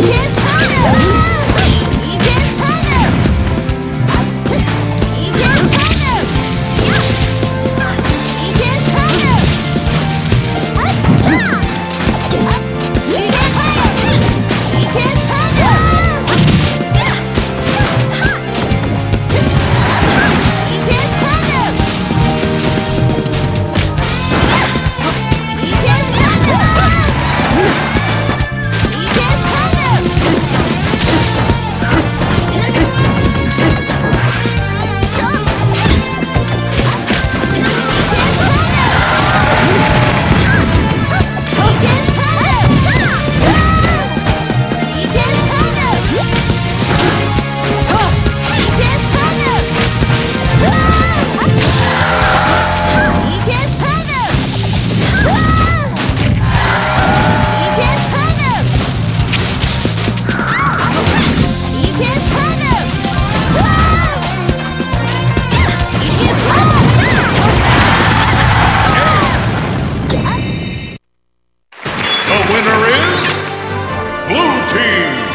Kiss winner is Blue Team.